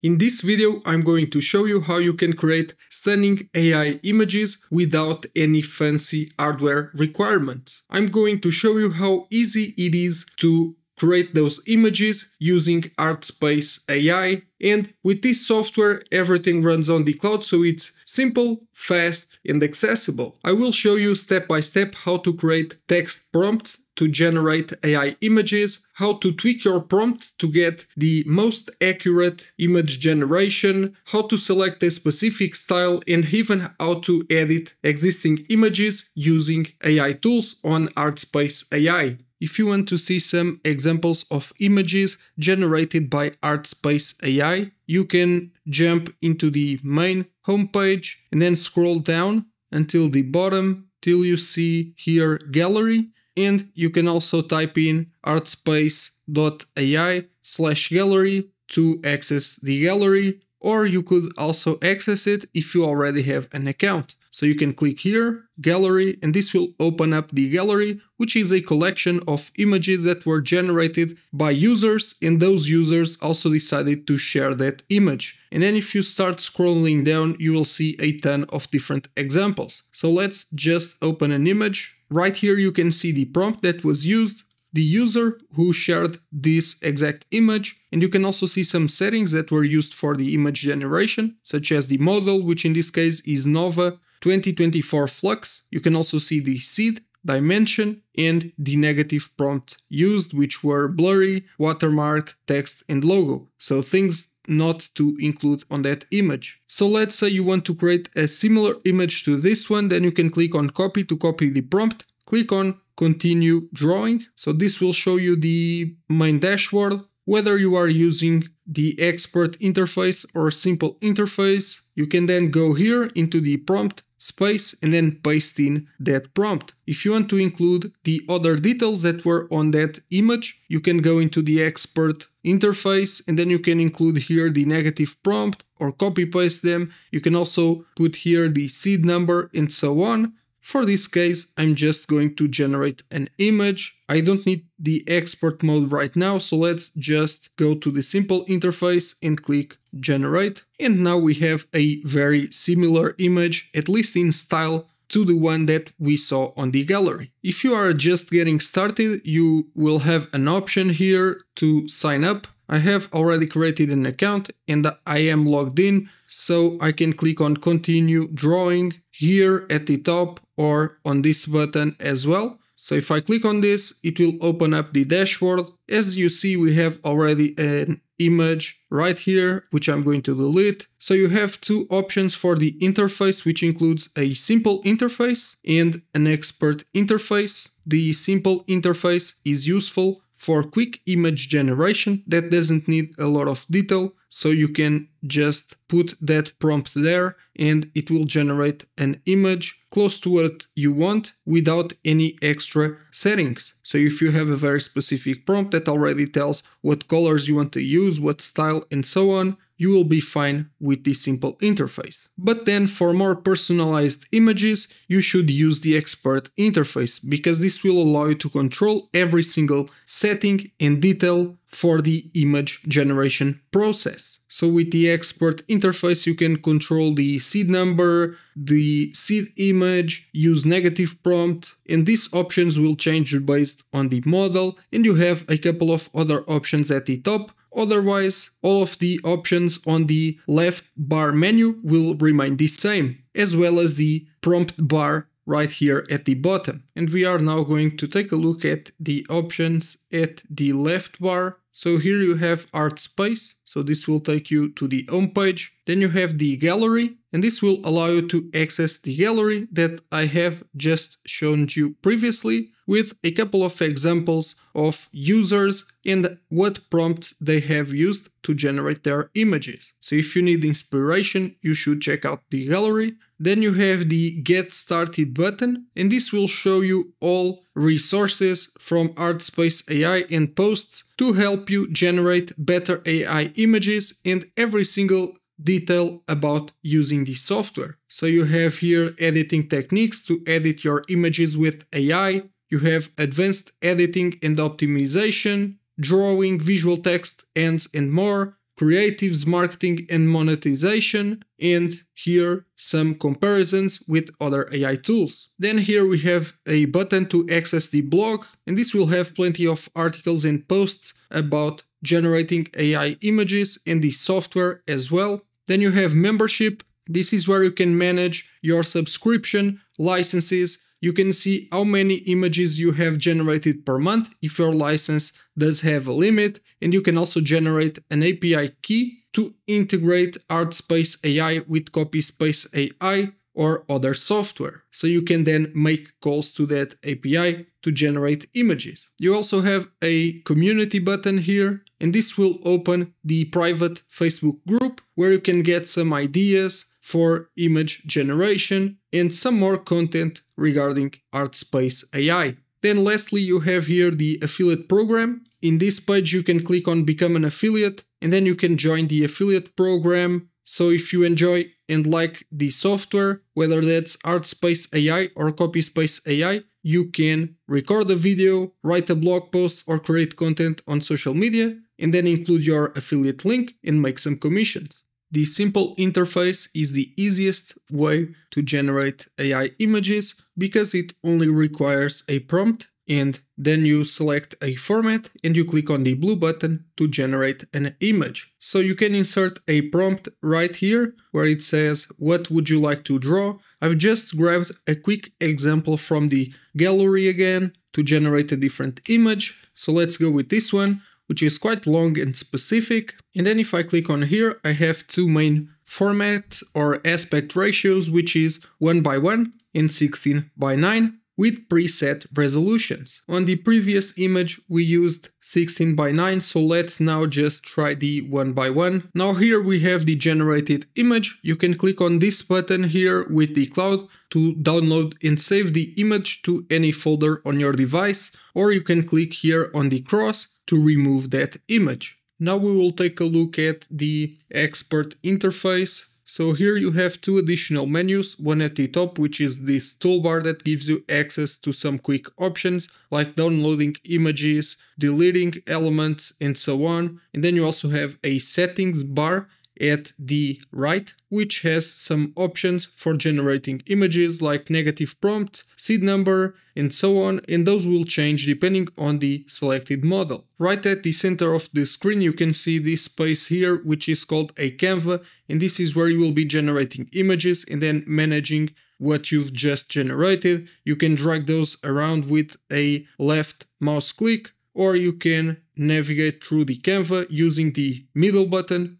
In this video, I'm going to show you how you can create stunning AI images without any fancy hardware requirements. I'm going to show you how easy it is to create those images using ArtSpace AI and with this software everything runs on the cloud so it's simple, fast and accessible. I will show you step by step how to create text prompts to generate AI images, how to tweak your prompt to get the most accurate image generation, how to select a specific style and even how to edit existing images using AI tools on ArtSpace AI. If you want to see some examples of images generated by ArtSpace AI, you can jump into the main homepage and then scroll down until the bottom till you see here gallery and you can also type in artspace.ai slash gallery to access the gallery or you could also access it if you already have an account. So you can click here, gallery, and this will open up the gallery, which is a collection of images that were generated by users and those users also decided to share that image. And then if you start scrolling down, you will see a ton of different examples. So let's just open an image. Right here you can see the prompt that was used, the user who shared this exact image, and you can also see some settings that were used for the image generation, such as the model, which in this case is Nova 2024 Flux. You can also see the seed, dimension, and the negative prompt used, which were blurry, watermark, text, and logo. So things not to include on that image. So let's say you want to create a similar image to this one, then you can click on copy to copy the prompt, click on continue drawing. So this will show you the main dashboard, whether you are using the expert interface or simple interface. You can then go here into the prompt space and then paste in that prompt. If you want to include the other details that were on that image, you can go into the expert interface and then you can include here the negative prompt or copy paste them. You can also put here the seed number and so on. For this case, I'm just going to generate an image. I don't need the expert mode right now, so let's just go to the simple interface and click generate. And now we have a very similar image, at least in style, to the one that we saw on the gallery. If you are just getting started, you will have an option here to sign up. I have already created an account and I am logged in, so I can click on continue drawing here at the top or on this button as well. So if I click on this, it will open up the dashboard. As you see, we have already an image right here, which I'm going to delete. So you have two options for the interface, which includes a simple interface and an expert interface. The simple interface is useful for quick image generation that doesn't need a lot of detail so you can just put that prompt there and it will generate an image close to what you want without any extra settings. So if you have a very specific prompt that already tells what colors you want to use, what style and so on, you will be fine with this simple interface. But then for more personalized images, you should use the expert interface because this will allow you to control every single setting and detail for the image generation process. So with the expert interface, you can control the seed number, the seed image, use negative prompt, and these options will change based on the model, and you have a couple of other options at the top Otherwise, all of the options on the left bar menu will remain the same, as well as the prompt bar right here at the bottom. And we are now going to take a look at the options at the left bar. So here you have art space. so this will take you to the home page. Then you have the gallery, and this will allow you to access the gallery that I have just shown you previously with a couple of examples of users and what prompts they have used to generate their images. So if you need inspiration, you should check out the gallery. Then you have the get started button and this will show you all resources from ArtSpace AI and posts to help you generate better AI images and every single detail about using the software. So you have here editing techniques to edit your images with AI, you have advanced editing and optimization, drawing, visual text, ends and more, creatives, marketing and monetization, and here some comparisons with other AI tools. Then here we have a button to access the blog, and this will have plenty of articles and posts about generating AI images and the software as well. Then you have membership. This is where you can manage your subscription, licenses, you can see how many images you have generated per month if your license does have a limit and you can also generate an API key to integrate ArtSpace AI with CopySpace AI or other software. So you can then make calls to that API to generate images. You also have a community button here and this will open the private Facebook group where you can get some ideas for image generation and some more content regarding ArtSpace AI. Then lastly, you have here the affiliate program. In this page, you can click on become an affiliate and then you can join the affiliate program. So if you enjoy and like the software, whether that's ArtSpace AI or CopySpace AI, you can record a video, write a blog post or create content on social media and then include your affiliate link and make some commissions. The simple interface is the easiest way to generate AI images because it only requires a prompt and then you select a format and you click on the blue button to generate an image. So you can insert a prompt right here where it says what would you like to draw. I've just grabbed a quick example from the gallery again to generate a different image. So let's go with this one which is quite long and specific. And then if I click on here, I have two main formats or aspect ratios, which is 1 by 1 and 16 by 9 with preset resolutions. On the previous image we used 16 by 9 so let's now just try the 1 by 1. Now here we have the generated image, you can click on this button here with the cloud to download and save the image to any folder on your device or you can click here on the cross to remove that image. Now we will take a look at the expert interface so here you have two additional menus, one at the top which is this toolbar that gives you access to some quick options like downloading images, deleting elements and so on. And then you also have a settings bar at the right, which has some options for generating images like negative prompt, seed number, and so on, and those will change depending on the selected model. Right at the center of the screen you can see this space here, which is called a Canva, and this is where you will be generating images and then managing what you've just generated. You can drag those around with a left mouse click, or you can navigate through the Canva using the middle button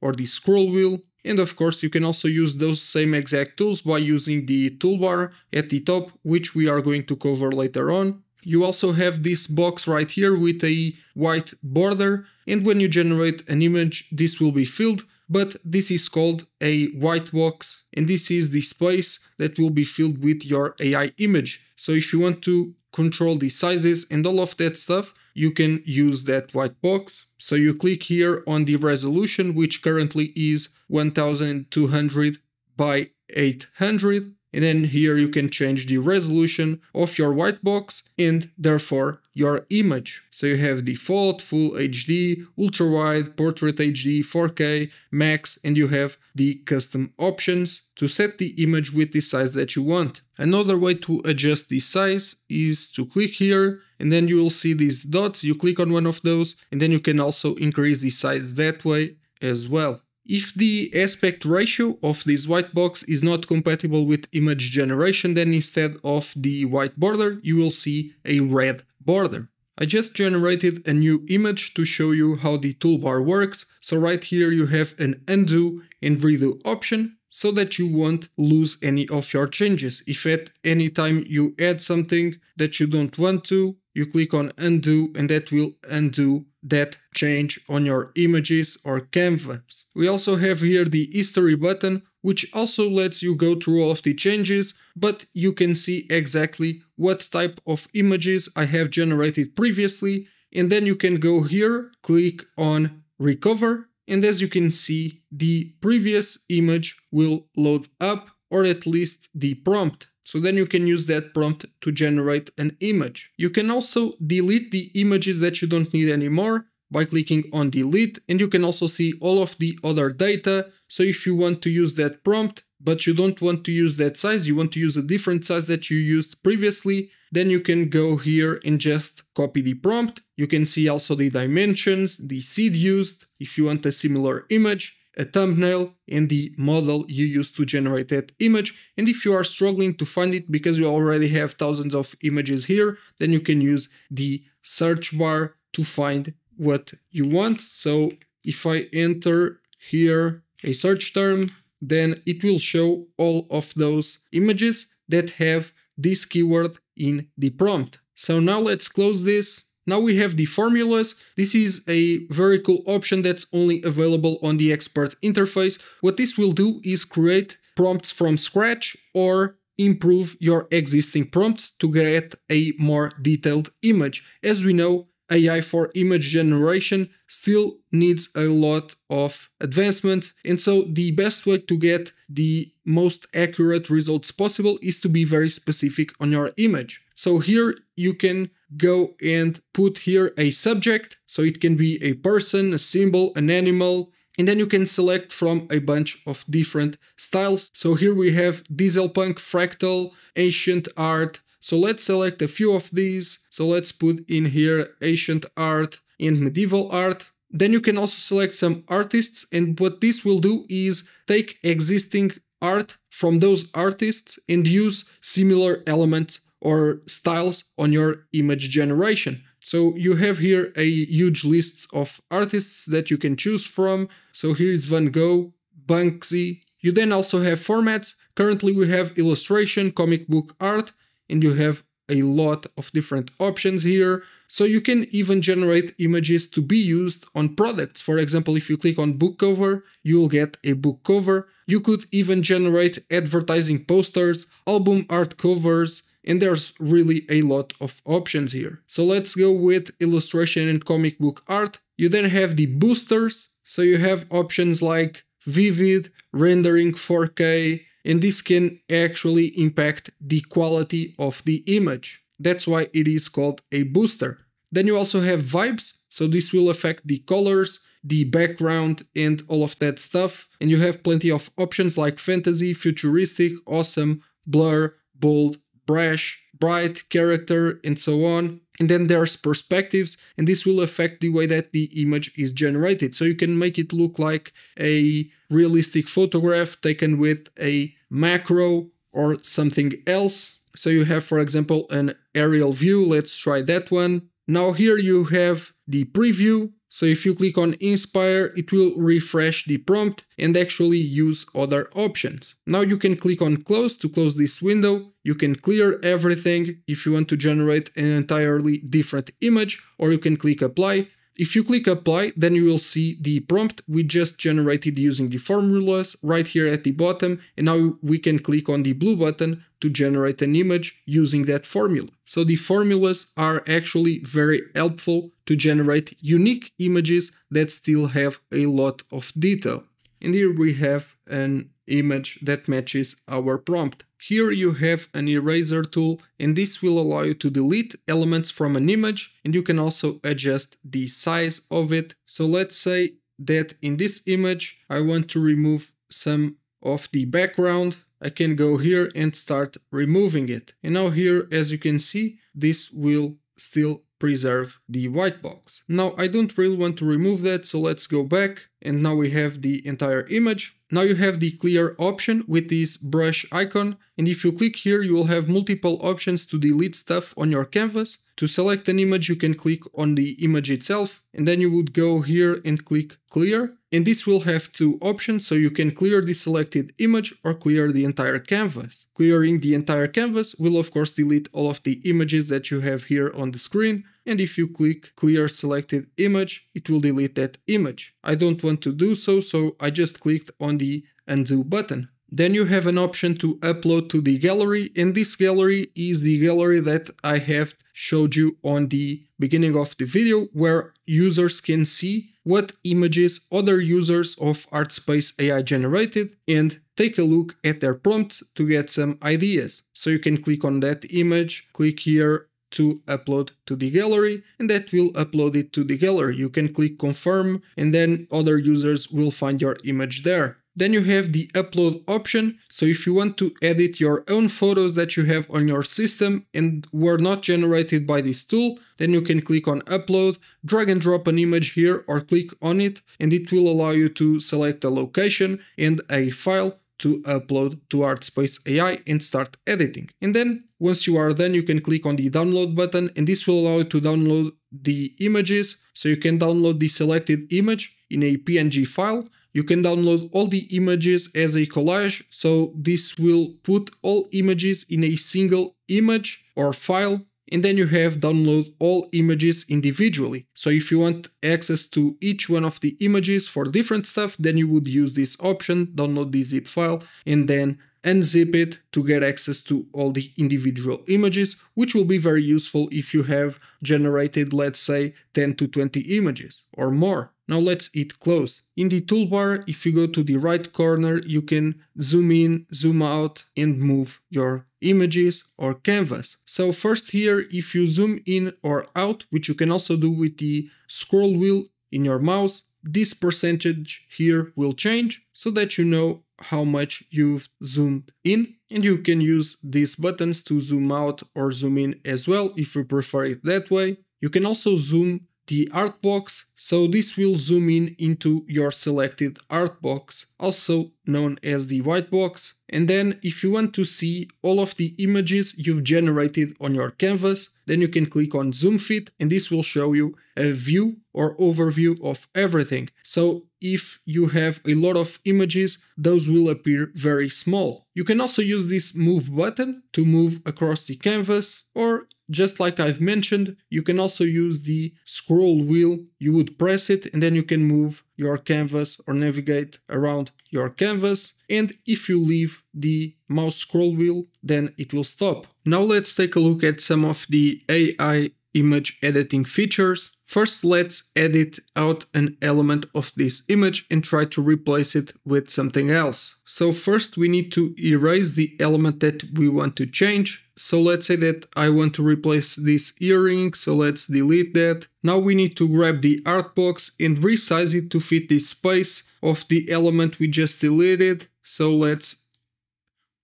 or the scroll wheel. And of course you can also use those same exact tools by using the toolbar at the top, which we are going to cover later on. You also have this box right here with a white border and when you generate an image this will be filled but this is called a white box and this is the space that will be filled with your AI image. So if you want to control the sizes and all of that stuff, you can use that white box. So you click here on the resolution, which currently is 1200 by 800 and then here you can change the resolution of your white box and therefore your image. So you have default, full HD, ultra wide, portrait HD, 4K, max, and you have the custom options to set the image with the size that you want. Another way to adjust the size is to click here and then you will see these dots. You click on one of those and then you can also increase the size that way as well. If the aspect ratio of this white box is not compatible with image generation, then instead of the white border, you will see a red border. I just generated a new image to show you how the toolbar works. So right here you have an undo and redo option so that you won't lose any of your changes. If at any time you add something that you don't want to, you click on undo and that will undo that change on your images or canvas. We also have here the history button which also lets you go through all of the changes, but you can see exactly what type of images I have generated previously and then you can go here, click on recover and as you can see the previous image will load up or at least the prompt so then you can use that prompt to generate an image. You can also delete the images that you don't need anymore. by clicking on delete and you can also see all of the other data. So if you want to use that prompt, but you don't want to use that size, you want to use a different size that you used previously, then you can go here and just copy the prompt. You can see also the dimensions, the seed used, if you want a similar image, a thumbnail, and the model you used to generate that image. And if you are struggling to find it because you already have thousands of images here, then you can use the search bar to find what you want. So if I enter here a search term, then it will show all of those images that have this keyword in the prompt. So now let's close this. Now we have the formulas. This is a very cool option that's only available on the expert interface. What this will do is create prompts from scratch or improve your existing prompts to get a more detailed image. As we know, AI for image generation still needs a lot of advancement and so the best way to get the most accurate results possible is to be very specific on your image. So here you can go and put here a subject, so it can be a person, a symbol, an animal, and then you can select from a bunch of different styles. So here we have diesel punk, fractal, ancient art, so let's select a few of these. So let's put in here ancient art and medieval art. Then you can also select some artists and what this will do is take existing art from those artists and use similar elements or styles on your image generation. So you have here a huge list of artists that you can choose from. So here is Van Gogh, Banksy. You then also have formats. Currently we have illustration, comic book art, and you have a lot of different options here. So you can even generate images to be used on products. For example, if you click on book cover, you'll get a book cover. You could even generate advertising posters, album art covers, and there's really a lot of options here. So let's go with illustration and comic book art. You then have the boosters. So you have options like vivid, rendering 4K, and this can actually impact the quality of the image. That's why it is called a booster. Then you also have vibes, so this will affect the colors, the background and all of that stuff. And you have plenty of options like fantasy, futuristic, awesome, blur, bold, brash, bright, character, and so on. And then there's perspectives, and this will affect the way that the image is generated. So you can make it look like a realistic photograph taken with a macro or something else. So you have, for example, an aerial view. Let's try that one. Now here you have the preview. So if you click on Inspire, it will refresh the prompt and actually use other options. Now you can click on Close to close this window. You can clear everything if you want to generate an entirely different image, or you can click Apply if you click apply, then you will see the prompt we just generated using the formulas right here at the bottom. And now we can click on the blue button to generate an image using that formula. So the formulas are actually very helpful to generate unique images that still have a lot of detail. And here we have an image that matches our prompt. Here you have an eraser tool and this will allow you to delete elements from an image and you can also adjust the size of it. So let's say that in this image I want to remove some of the background. I can go here and start removing it. And now here as you can see this will still preserve the white box. Now I don't really want to remove that so let's go back and now we have the entire image. Now you have the clear option with this brush icon and if you click here you will have multiple options to delete stuff on your canvas. To select an image you can click on the image itself and then you would go here and click clear and this will have two options so you can clear the selected image or clear the entire canvas. Clearing the entire canvas will of course delete all of the images that you have here on the screen and if you click clear selected image, it will delete that image. I don't want to do so, so I just clicked on the undo button. Then you have an option to upload to the gallery and this gallery is the gallery that I have showed you on the beginning of the video where users can see what images other users of ArtSpace AI generated and take a look at their prompts to get some ideas. So you can click on that image, click here to upload to the gallery and that will upload it to the gallery. You can click confirm and then other users will find your image there. Then you have the upload option. So if you want to edit your own photos that you have on your system and were not generated by this tool, then you can click on upload, drag and drop an image here or click on it and it will allow you to select a location and a file to upload to ArtSpace AI and start editing. And then once you are done, you can click on the download button and this will allow you to download the images. So you can download the selected image in a PNG file. You can download all the images as a collage. So this will put all images in a single image or file and then you have download all images individually. So if you want access to each one of the images for different stuff, then you would use this option, download the zip file, and then unzip it to get access to all the individual images, which will be very useful if you have generated, let's say, 10 to 20 images or more. Now let's hit close. In the toolbar, if you go to the right corner, you can zoom in, zoom out and move your images or canvas. So first here, if you zoom in or out, which you can also do with the scroll wheel in your mouse, this percentage here will change so that you know how much you've zoomed in and you can use these buttons to zoom out or zoom in as well if you prefer it that way. You can also zoom the art box, so this will zoom in into your selected art box, also known as the white box. And then if you want to see all of the images you've generated on your canvas, then you can click on zoom fit and this will show you a view or overview of everything. So if you have a lot of images, those will appear very small. You can also use this move button to move across the canvas or just like I've mentioned, you can also use the scroll wheel. You would press it and then you can move your canvas or navigate around your canvas. And if you leave the mouse scroll wheel, then it will stop. Now let's take a look at some of the AI image editing features. First, let's edit out an element of this image and try to replace it with something else. So first we need to erase the element that we want to change. So let's say that I want to replace this earring, so let's delete that. Now we need to grab the art box and resize it to fit the space of the element we just deleted. So let's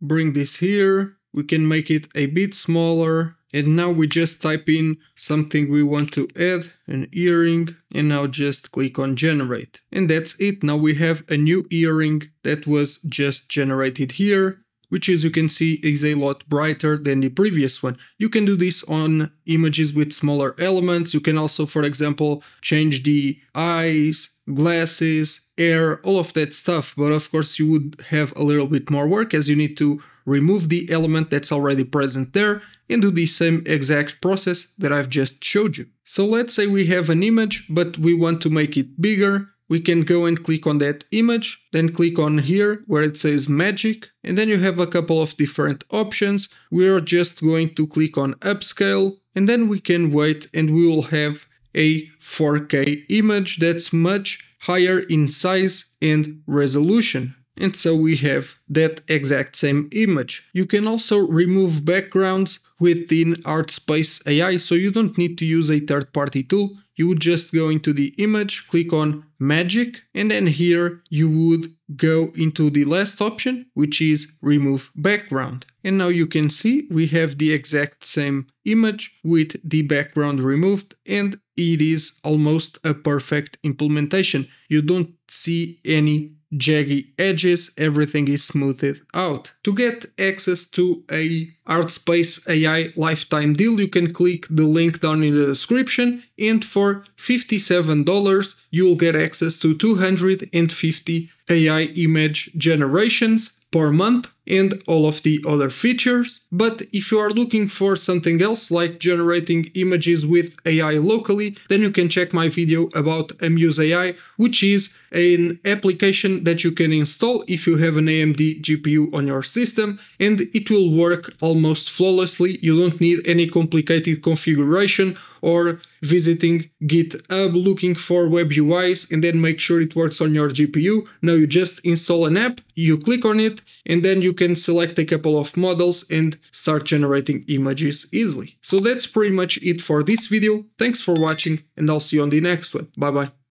bring this here. We can make it a bit smaller and now we just type in something we want to add, an earring, and now just click on generate. And that's it, now we have a new earring that was just generated here, which as you can see is a lot brighter than the previous one. You can do this on images with smaller elements, you can also for example change the eyes, glasses, hair, all of that stuff, but of course you would have a little bit more work as you need to remove the element that's already present there and do the same exact process that I've just showed you. So let's say we have an image, but we want to make it bigger. We can go and click on that image, then click on here where it says magic, and then you have a couple of different options. We're just going to click on upscale, and then we can wait and we will have a 4K image that's much higher in size and resolution. And so we have that exact same image. You can also remove backgrounds within ArtSpace AI, so you don't need to use a third-party tool. You would just go into the image, click on Magic, and then here you would go into the last option, which is Remove Background. And now you can see we have the exact same image with the background removed and it is almost a perfect implementation. You don't see any jaggy edges, everything is smoothed out. To get access to a ArtSpace AI lifetime deal, you can click the link down in the description and for $57 you'll get access to 250 AI image generations per month and all of the other features. But if you are looking for something else like generating images with AI locally, then you can check my video about Amuse AI, which is an application that you can install if you have an AMD GPU on your system and it will work almost flawlessly. You don't need any complicated configuration or visiting GitHub looking for web UIs and then make sure it works on your GPU. Now you just install an app, you click on it, and then you can select a couple of models and start generating images easily. So that's pretty much it for this video. Thanks for watching and I'll see you on the next one. Bye bye.